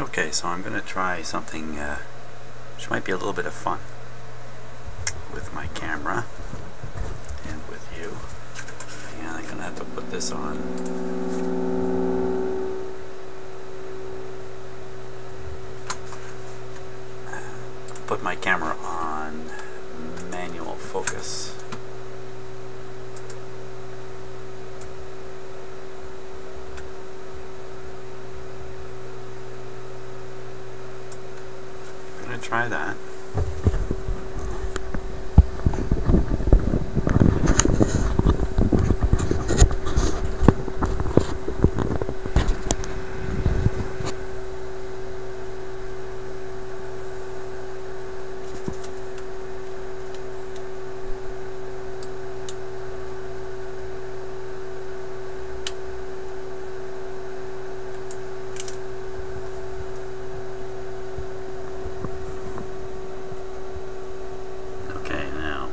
Okay, so I'm going to try something uh, which might be a little bit of fun with my camera and with you. And I'm going to have to put this on. Put my camera on manual focus. Try that. Okay, now.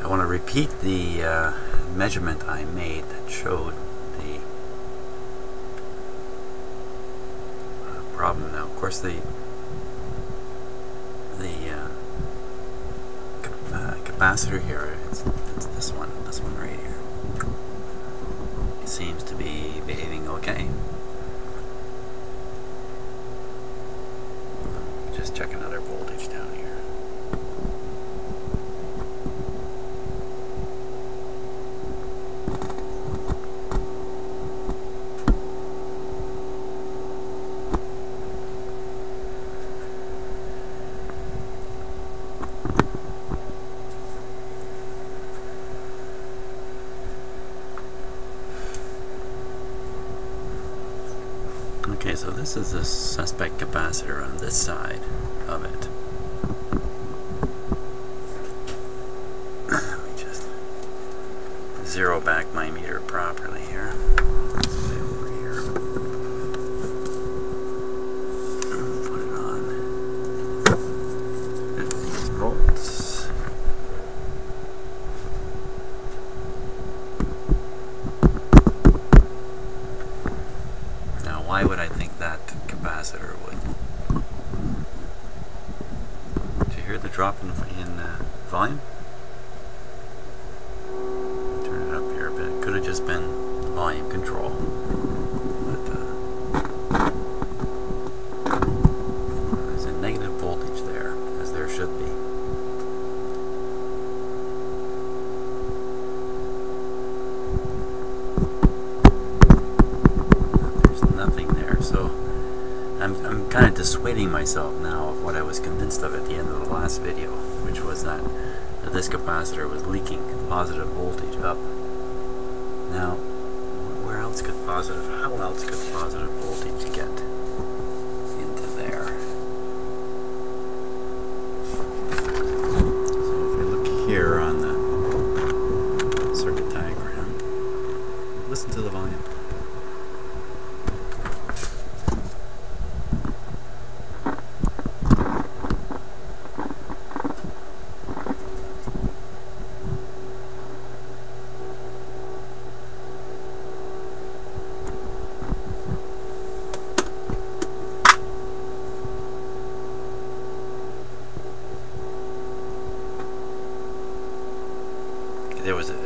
I want to repeat the uh, measurement I made that showed the uh, problem. Now, of course, the the uh, uh, capacitor here it's, it's this one, this one right here. It seems to be behaving okay. Just check another voltage down here. Okay, so this is the suspect capacitor on this side of it. Let me just zero back my meter properly here. Put it on 15 volts. Now, why would I think that capacitor would? Did you hear the drop in, in uh, volume? Turn it up here a bit. Could have just been volume control. But, uh, there's a negative voltage there, as there should be. There's nothing there, so I'm, I'm kind of dissuading myself now of what I was convinced of at the end of the last video, which was that, this capacitor was leaking positive voltage up. Now, where else could positive, how else could positive voltage get into there? So if we look here on the circuit diagram, listen to the volume.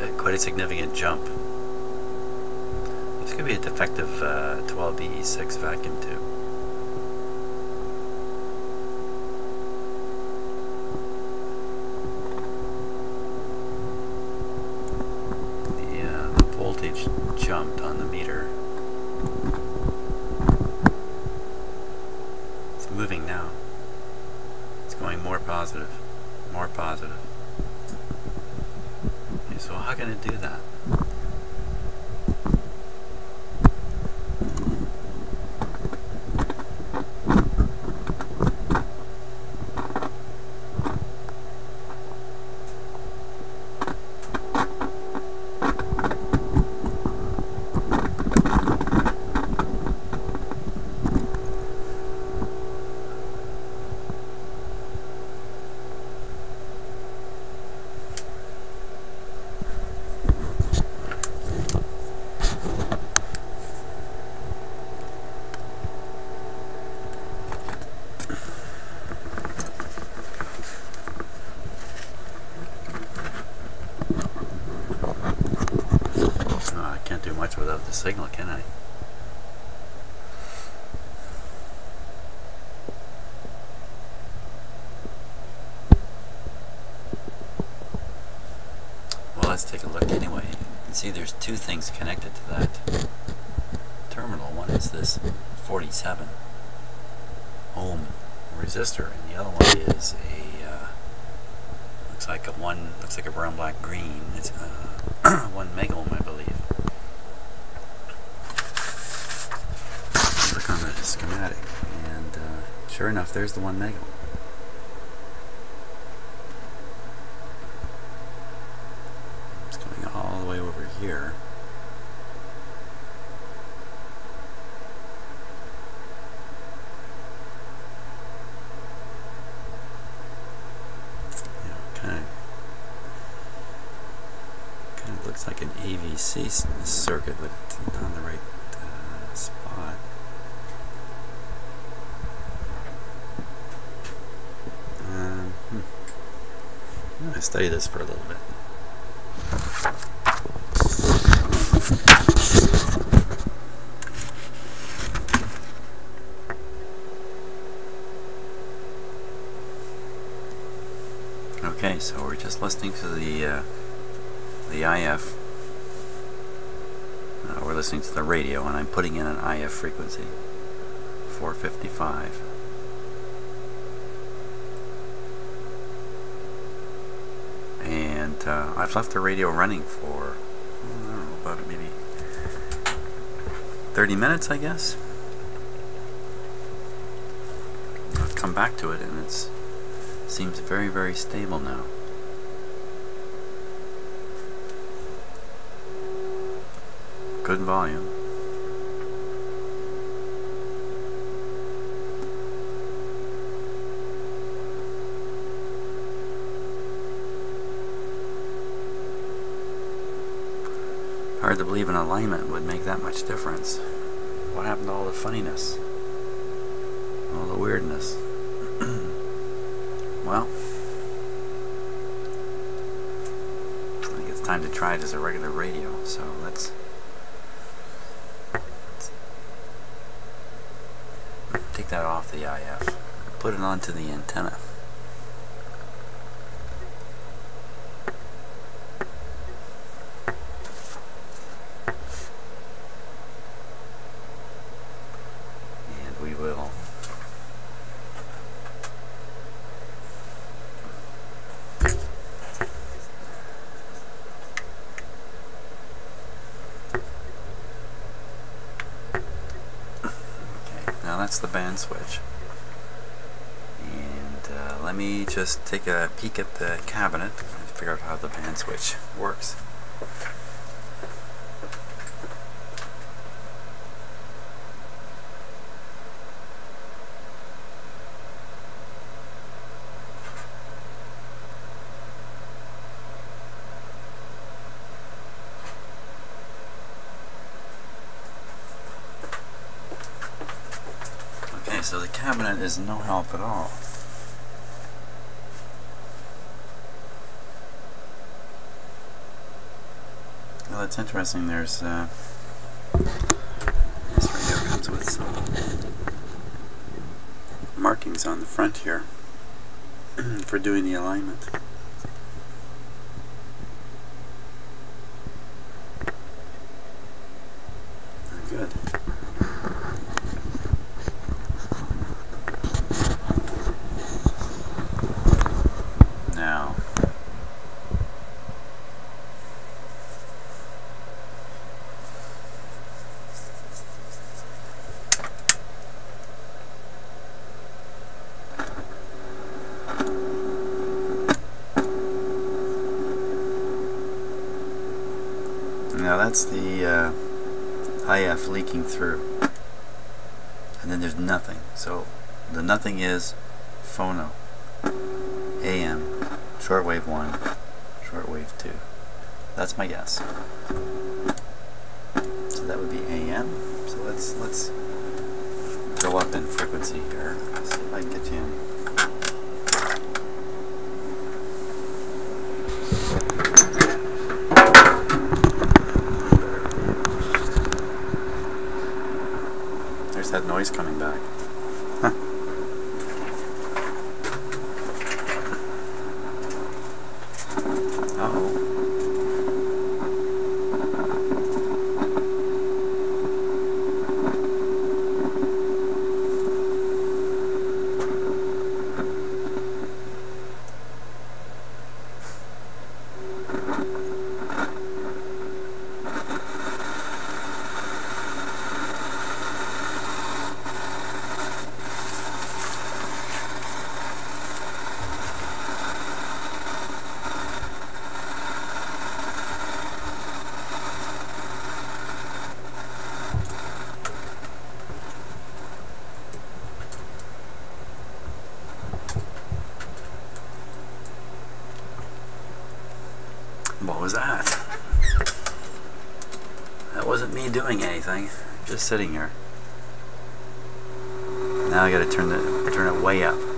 there a significant jump. This could be a defective uh, 12BE6 vacuum tube. Uh, the voltage jumped on the meter. It's moving now. It's going more positive, more positive. So how can it do that? with the signal, can I? Well, let's take a look anyway. See there's two things connected to that terminal. One is this 47 ohm resistor, and the other one is a uh, looks like a one looks like a brown, black, green. It's uh, one mega ohm, I believe. Look on the schematic, and uh, sure enough, there's the one mega ohm. It's going all the way over here. Kind of, looks like an AVC circuit, but it's not in the right uh, spot. Um, hmm. I'm gonna study this for a little bit. Okay, so we're just listening to the uh, the IF. Uh, we're listening to the radio, and I'm putting in an IF frequency, 455. Uh, I've left the radio running for I don't know about maybe 30 minutes, I guess. I've come back to it, and it seems very, very stable now. Good volume. Hard to believe an alignment would make that much difference. What happened to all the funniness? All the weirdness? well, I think it's time to try it as a regular radio, so let's, take that off the IF, put it onto the antenna. And we will Okay, now that's the band switch. And uh, let me just take a peek at the cabinet and figure out how the band switch works. Okay, so the cabinet is no help at all. Well, that's interesting. There's uh, this radio comes with some markings on the front here for doing the alignment. Very Good. Now, now that's the uh, IF leaking through, and then there's nothing. So the nothing is phono. AM, shortwave 1, shortwave 2. That's my guess. So that would be AM. So let's let's go up in frequency here. See if I can get you in. There's that noise coming back. Huh. Uh-oh. What was that? That wasn't me doing anything. Just sitting here. Now I gotta turn the turn it way up.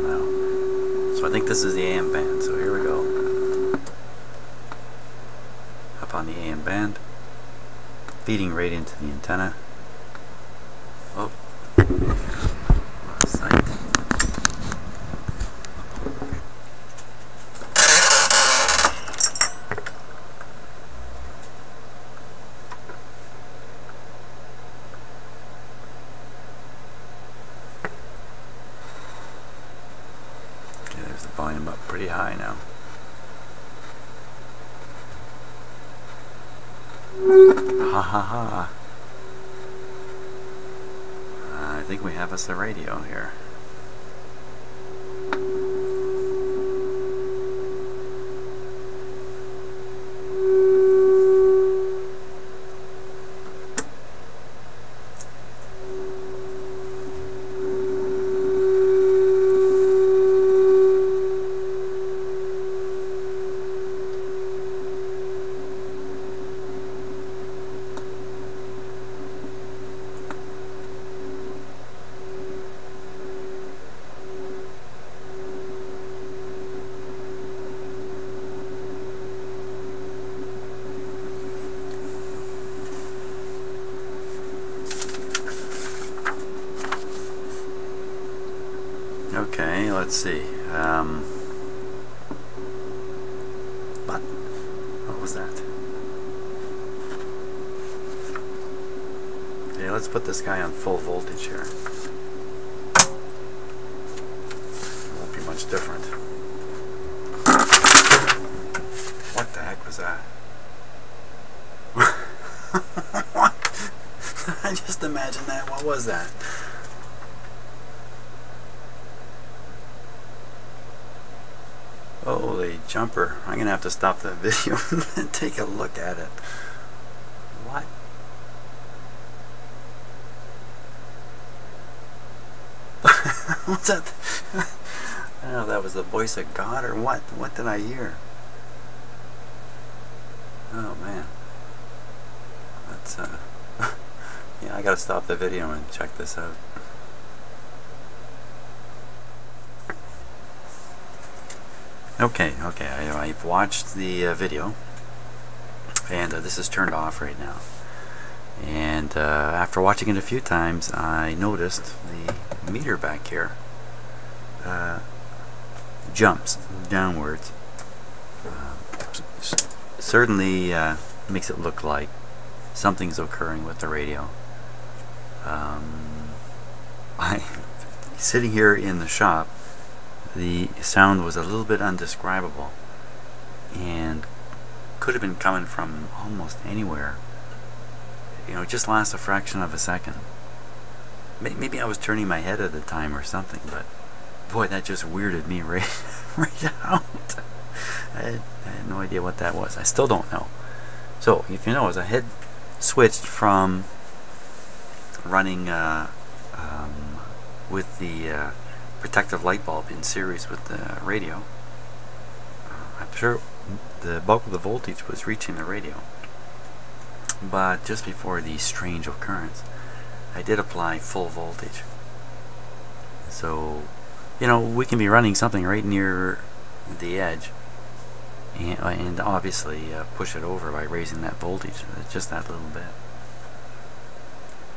Now. So I think this is the AM band, so here we go. Up on the AM band. Feeding right into the antenna. Oh. Lost sight. Okay, there's the volume up pretty high now. Ha ha ha. I think we have us a radio here. Let's see. Um, what? What was that? Okay, let's put this guy on full voltage here. It Won't be much different. What the heck was that? I just imagined that. What was that? Jumper. I'm going to have to stop the video and take a look at it. What? What's that? I don't know if that was the voice of God or what. What did I hear? Oh man. That's uh yeah, I gotta stop the video and check this out. Okay, okay, I, have watched the uh, video and uh, this is turned off right now. And uh, after watching it a few times, I noticed the meter back here uh, jumps downwards. Uh, certainly uh, makes it look like something's occurring with the radio. Um, I sitting here in the shop, the sound was a little bit undescribable and could have been coming from almost anywhere. You know, it just lasts a fraction of a second. Maybe I was turning my head at the time or something, but boy, that just weirded me right, right out. I had, I had no idea what that was. I still don't know. So, if you notice, I had switched from running uh, um, with the uh, protective light bulb in series with the radio. Uh, I'm sure the bulk of the voltage was reaching the radio. But just before the strange occurrence, I did apply full voltage. So, you know, we can be running something right near the edge and, uh, and obviously uh, push it over by raising that voltage just that little bit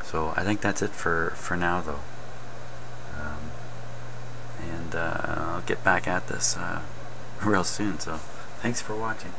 so I think that's it for for now though um, and uh, I'll get back at this uh, real soon so thanks for watching